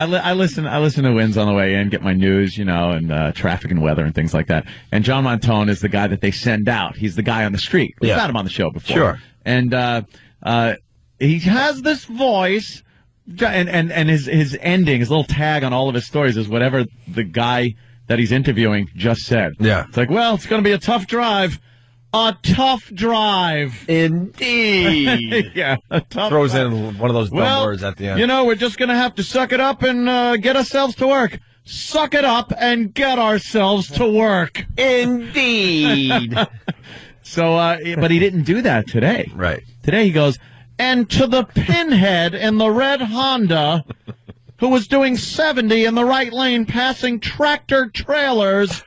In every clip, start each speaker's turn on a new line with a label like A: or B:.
A: I, li- I listen. I listen to WINS on the way in, get my news, you know, and uh, traffic and weather and things like that. And John Montone is the guy that they send out. He's the guy on the street. We've
B: Yeah.
A: had him on the show before.
B: Sure.
A: And uh, uh, he has this voice, and and and his his ending, his little tag on all of his stories is whatever the guy that he's interviewing just said.
B: Yeah.
A: It's like, well, it's going to be a tough drive. A tough drive.
B: Indeed.
A: yeah. A tough
B: Throws
A: drive.
B: in one of those dumb
A: Well,
B: words at the end.
A: You know, we're just going to have to suck it up and uh, get ourselves to work. Suck it up and get ourselves to work.
B: Indeed.
A: So, uh, but he didn't do that today.
B: right.
A: Today he goes, and to the pinhead in the red Honda who was doing 70 in the right lane passing tractor trailers.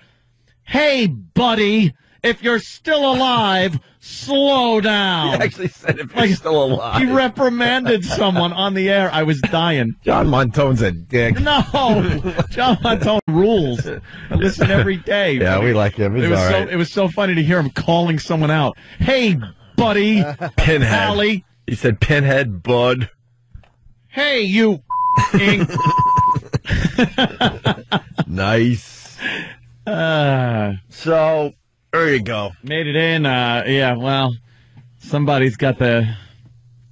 A: Hey, buddy, if you're still alive, slow down.
B: He actually said if
A: Like,
B: he's still alive.
A: He reprimanded someone on the air. I was dying.
B: John Montone's a dick.
A: No, John Montone rules. I listen every day.
B: Yeah, we like him.
A: It was so
B: right.
A: it was so funny to hear him calling someone out. Hey, buddy,
B: Pinhead.
A: Allie.
B: He said pinhead, bud.
A: Hey, you.
B: Nice.
A: uh,
B: So there you go.
A: made it in. Uh, yeah, well, somebody's got the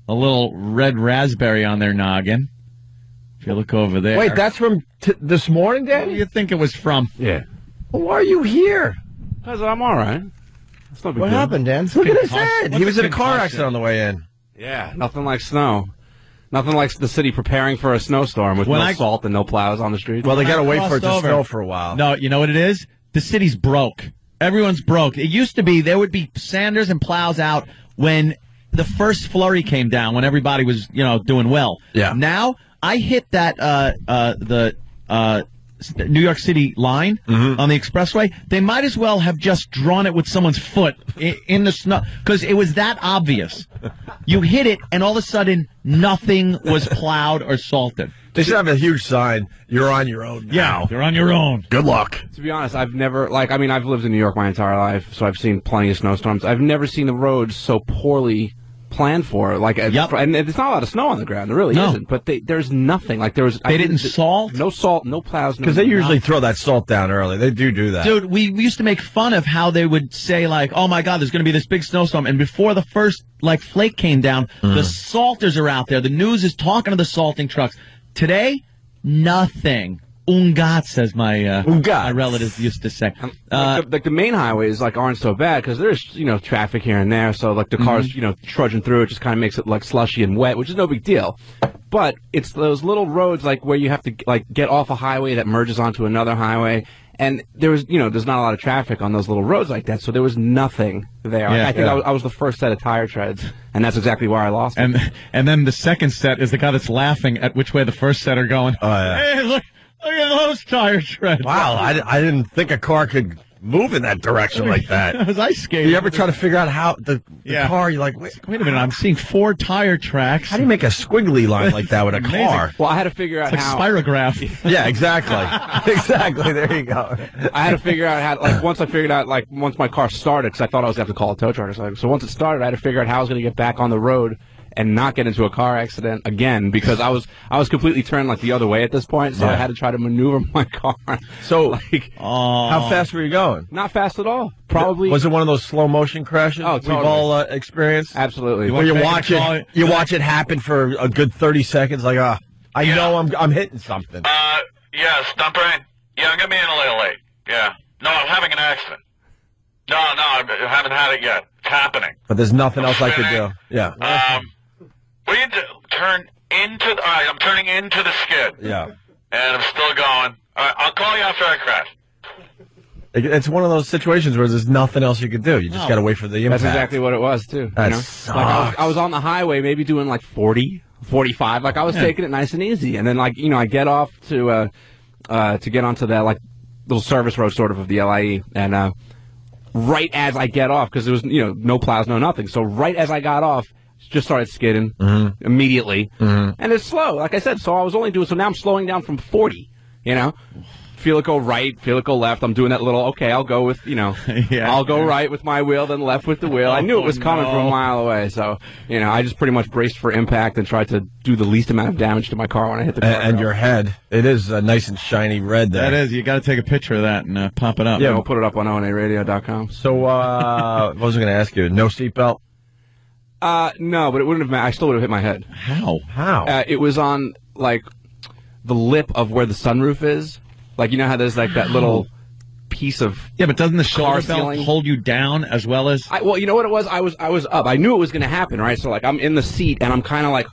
A: a little red raspberry on their noggin. If you look over there.
B: Wait, that's from t- this morning,
A: Who do
B: Danny?
A: you think it was from?
C: Yeah.
B: Well, why are you here?
C: Because I'm all right. That's no
D: What
C: deal.
D: happened, Dan?
B: Look at his head.
A: What's
B: He
A: a
B: was in a car accident on the way in.
C: Yeah, nothing like snow. Nothing like the city preparing for a snowstorm with
A: When
C: no
A: I-
C: salt and no plows on the streets.
B: Well, they got to wait for it to
A: over.
B: snow for a while.
A: No, you know what it is? The city's broke. Everyone's broke. It used to be there would be Sanders and plows out when the first flurry came down, when everybody was, you know, doing well.
B: Yeah.
A: Now I hit that uh uh the uh New York City line
B: Mm-hmm.
A: on the expressway. They might as well have just drawn it with someone's foot in, in the snow because it was that obvious. You hit it, and all of a sudden, nothing was plowed or salted.
B: They should have a huge sign. You're on your own now.
A: you're on your own.
B: Good luck.
C: to be honest, I've never like I mean I've lived in New York my entire life, so I've seen plenty of snowstorms. I've never seen the roads so poorly planned for. Like,
A: Yep.
C: and there's not a lot of snow on the ground. There really
A: No.
C: isn't. But they, there's nothing. Like there was. I
A: They didn't
C: th-
A: salt?
C: No salt. No plows. no-
B: Because they usually
C: nothing.
B: throw that salt down early. They do do that.
A: Dude, we, we used to make fun of how they would say like, "Oh my God, there's going to be this big snowstorm," and before the first like flake came down, the mm. salters are out there. The news is talking to the salting trucks. Today, nothing. Ungat says my uh,
B: Ungat.
A: my relatives used to say.
C: like,
A: Uh,
C: the, like the main highways like aren't so bad because there's you know traffic here and there so like the cars
A: Mm-hmm.
C: you know trudging through it just kind of makes it like slushy and wet which is no big deal but it's those little roads like where you have to like get off a highway that merges onto another highway and there was you know there's not a lot of traffic on those little roads like that so there was nothing there
A: Yeah,
C: I think
A: yeah.
C: I, was, I was the first set of tire treads and that's exactly where I lost it.
A: and and then the second set is the guy that's laughing at which way the first set are going.
B: Oh, yeah.
A: Hey, look look at those tire treads.
B: wow, I, I didn't think a car could move in that direction like that.
A: I was ice skating.
B: You ever try to figure out how the, the
A: Yeah.
B: car? You're like, wait,
A: Wait a minute, I'm seeing four tire tracks.
B: how do you make a squiggly line like that with a car?
C: well I had to figure out
A: like
C: how
A: spirograph.
B: Yeah, exactly, exactly. There you go.
C: I had to figure out how, like, once I figured out, like, once my car started, because I thought I was going to have to call a tow truck or something. So once it started, I had to figure out how I was going to get back on the road and not get into a car accident again because I was I was completely turned like the other way at this point. So I had to try to maneuver my car.
B: So,
C: like,
A: Oh,
B: how fast were you going?
C: not fast at all. Probably.
B: Was it one of those slow motion crashes
C: Oh,
B: we've all uh, experienced?
C: Absolutely.
B: Where you watch it, you watch it happen for a good thirty seconds. Like, ah, I know I'm I'm hitting something.
E: Uh, yes, dump brain. Yeah, get me in a little late. Yeah. No, I'm having an accident. No, no, I haven't had it yet. It's happening.
B: But there's nothing else I could do. Yeah,
E: Um, what do you do? Turn into the, all right, I'm turning into the skid.
B: yeah.
E: And I'm still going. All right, I'll call you after I crash.
B: It- It's one of those situations where there's nothing else you could do. You just got to wait for the impact.
C: That's exactly what it was too.
B: That
C: you know?
B: sucks.
C: Like I was, I was on the highway, maybe doing like 40, 45. Like I was taking it nice and easy, and then like you know I get off to uh, uh, to get onto that like little service road sort of of the LIE, and uh, right as I get off because there was you know no plows, no nothing. So right as I got off, just started skidding
B: Mm-hmm.
C: immediately, and it's slow. Like I said, so I was only doing so now I'm slowing down from 40. You know. feel it go right, feel it go left. I'm doing that little. Okay, I'll go with you know.
A: Yeah.
C: I'll go right with my wheel, then left with the wheel. I knew it was
A: Oh,
C: coming from a mile away, so you know I just pretty much braced for impact and tried to do the least amount of damage to my car when I hit the car.
B: And, and your head, it is uh, nice and shiny red there.
A: That is, you got to take a picture of that and uh, pop it up.
C: yeah, we'll put it up on onaradio.com.
B: So, uh, what was I going to ask you? No seatbelt?
C: Uh, no, but it wouldn't have. ma- I still would have hit my head.
A: How?
B: How?
C: Uh, it was on like the lip of where the sunroof is. Like you know how there's like that little piece of.
A: Yeah, but doesn't the shoulder belt
C: ceiling.
A: hold you down as well as?
C: I, well, you know what it was. I was I was up. I knew it was going to happen, right? So like I'm in the seat and I'm kind of like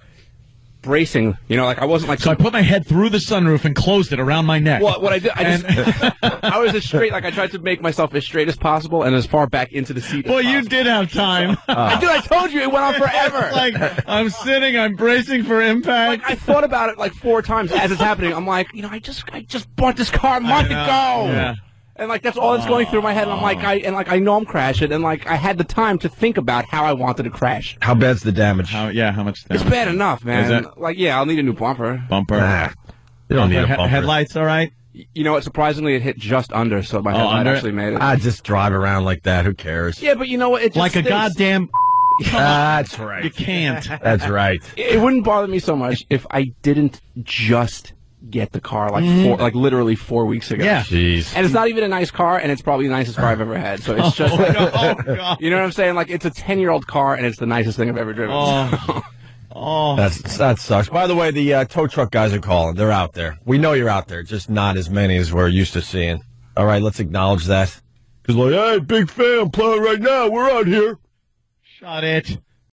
C: bracing. You know, like I wasn't like.
A: So I put my head through the sunroof and closed it around my neck.
C: What, what I did, I just, I was as straight, like I tried to make myself as straight as possible and as far back into the seat. as
A: Well, you did have time. Uh.
C: I did. I told you it went on forever.
A: like I'm sitting, I'm bracing for
C: Like
A: impact.
C: I thought about it like four times as it's happening. I'm like, you know, I just, I just bought this car a month ago.
A: yeah.
C: And like that's all that's going through my head. And I'm like, I and like I know I'm crashing, and like I had the time to think about how I wanted to crash.
B: How bad's the damage?
A: How, yeah, how much?
C: It's bad enough, man.
A: Is it?
C: Like, yeah, I'll need a new bumper.
A: Bumper.
B: Ah, you don't need a bumper.
A: Headlights, all right.
C: You know what? Surprisingly, it hit just under, so my headlight
A: under?
C: actually made it.
B: I just drive around like that. Who cares?
C: yeah, but you know what? It just
A: Like a
C: stinks.
A: goddamn.
B: That's right.
A: You can't.
B: That's right.
C: It wouldn't bother me so much if I didn't just get the car like four, like literally four weeks ago.
A: Yeah.
B: Jeez.
C: And it's not even a nice car, and it's probably the nicest car I've ever had. So it's just like,
A: oh God.
C: you know what I'm saying? Like it's a ten year old car, and it's the nicest thing I've ever driven.
A: Oh. Oh.
B: That's that sucks. By the way, the uh, tow truck guys are calling. They're out there. We know you're out there, just not as many as we're used to seeing. All right, let's acknowledge that. Because like, hey, big fan, I'm playing right now. We're out here.
A: Shut it.